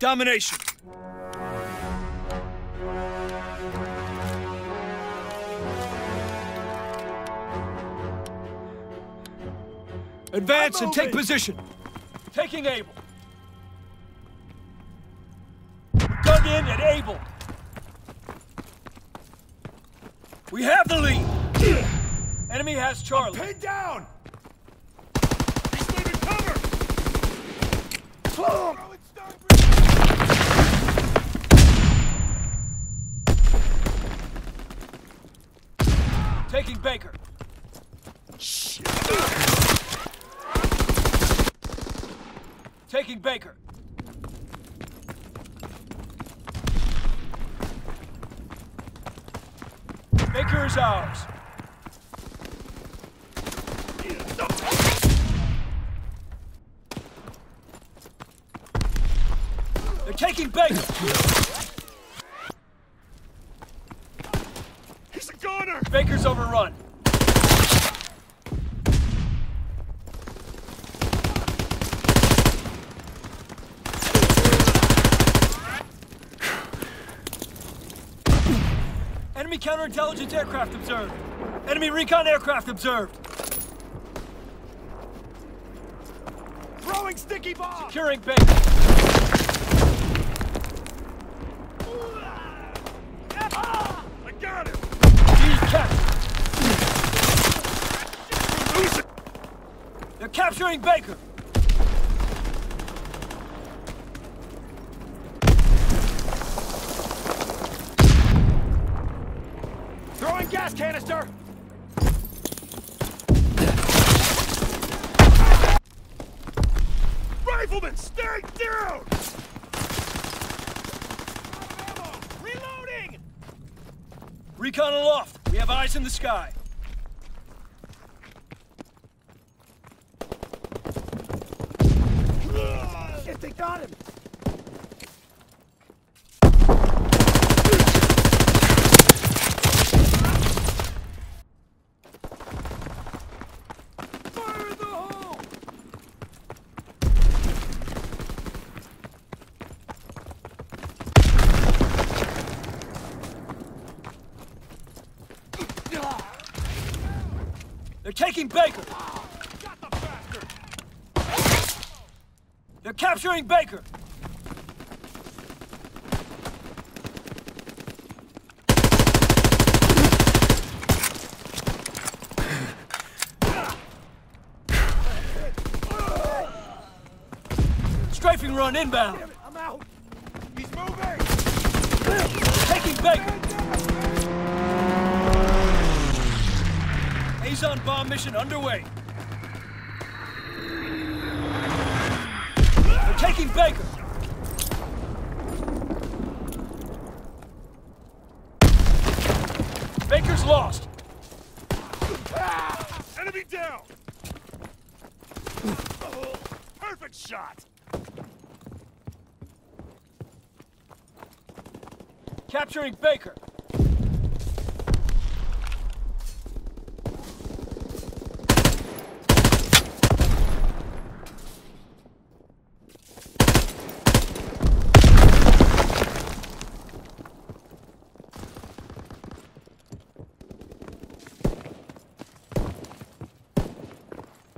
domination. Advance and take position. Taking Able. Dug in at Able. We have the lead. Enemy has Charlie. Pinned down! He's leaving cover! Throwing Taking Baker. Taking Baker. Baker is ours. They're taking Baker. He's a Overrun. Enemy counterintelligence aircraft observed. Enemy recon aircraft observed. Throwing sticky bomb! Securing Baker. I got him! He's captured. Lose it! They're capturing Baker. Throwing gas canister! Rifleman, stay down! Reloading! Recon aloft. We have eyes in the sky. Shit, they got him! Fire in the hole! They're taking Baker. Got the bastard! They're capturing Baker. Strafing run inbound. It, I'm out! He's moving! Taking Baker. Azon bomb mission underway. They're taking Baker. Baker's lost. Enemy down! Perfect shot! Capturing Baker.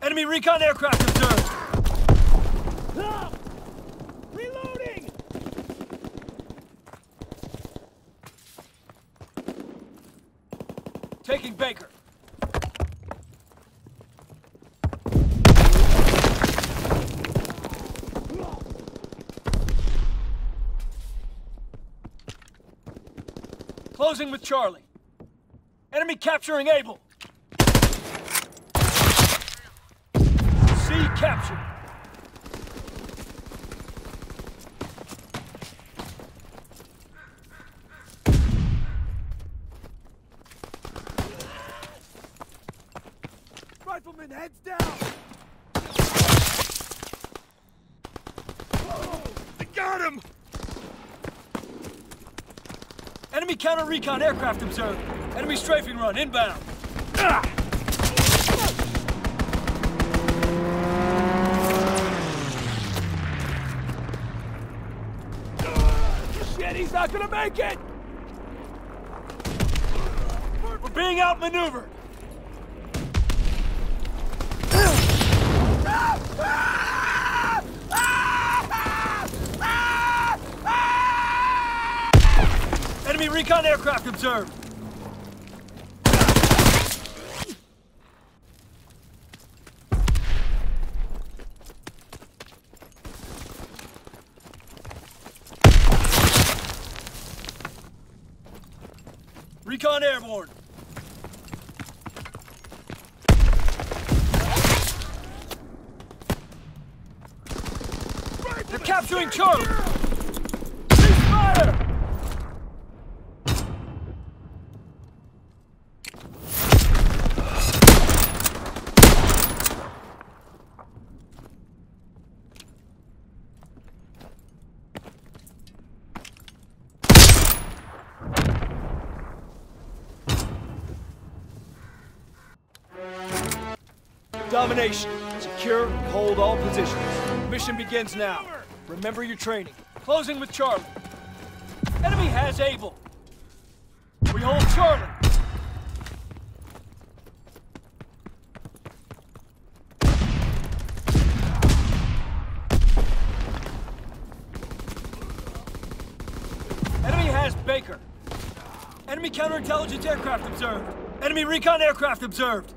Enemy recon aircraft observed. Reloading! Taking Baker. Closing with Charlie. Enemy capturing Able. Captured. Rifleman, heads down! They got him! Enemy counter recon aircraft observed. Enemy strafing run inbound. Ah! Not gonna make it! We're being outmaneuvered! Enemy recon aircraft observed! Recon airborne! They're capturing Charlie! Cease fire! Domination. Secure hold all positions. Mission begins now. Remember your training. Closing with Charlie. Enemy has Able. We hold Charlie. Enemy has Baker. Enemy counterintelligence aircraft observed. Enemy recon aircraft observed.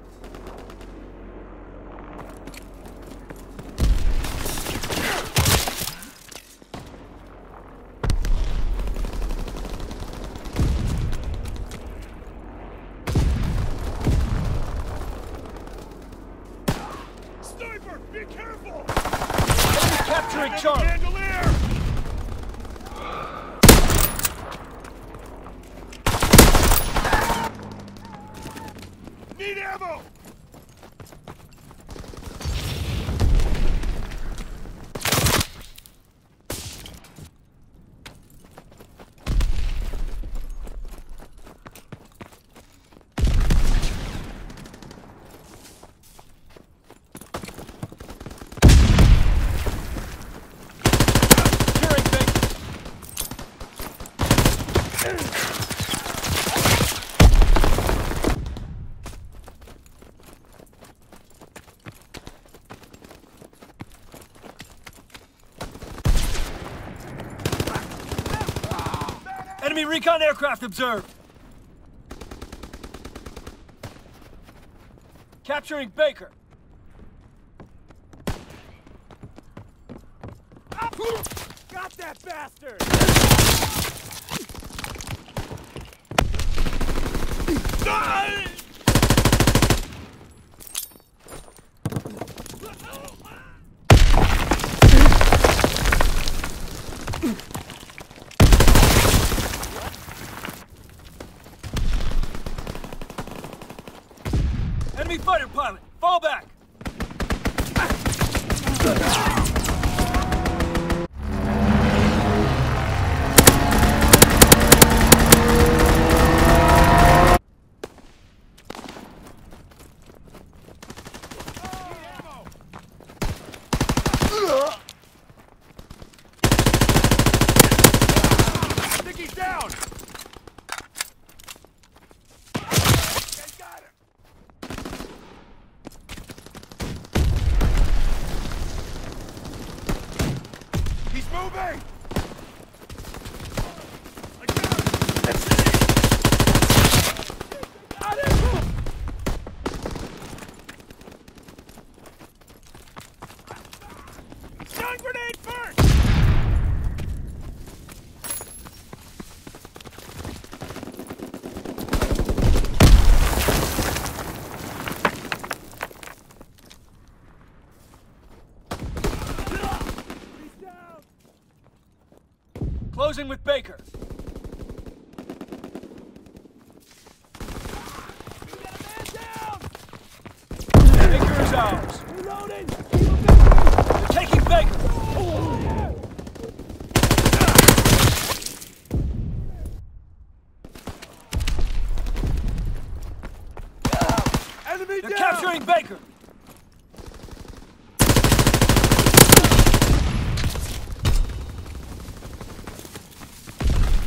Sniper, be careful! Enemy capturing Charlie. Bandolier! Need ammo! Securing Baker. Enemy recon aircraft observed. Capturing Baker. Got that bastard! Enemy fighter pilot. Fall back. I think he's down! I got him! He's moving! I got him! Got him! Stun grenade first! He's down! Closing with Baker. We got a man down! Baker is ours. Reloading! They're taking Baker. They're capturing Baker.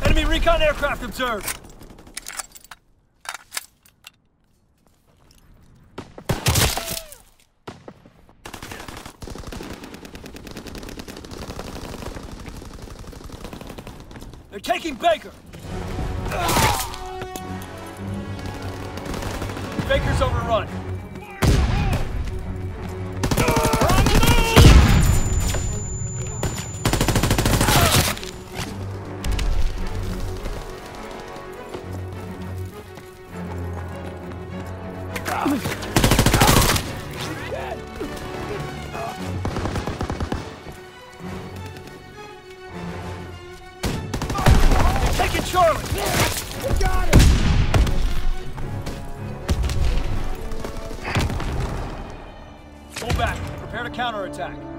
Enemy Recon aircraft observed. They're taking Baker. Baker's overrun. To counterattack.